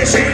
que